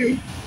you.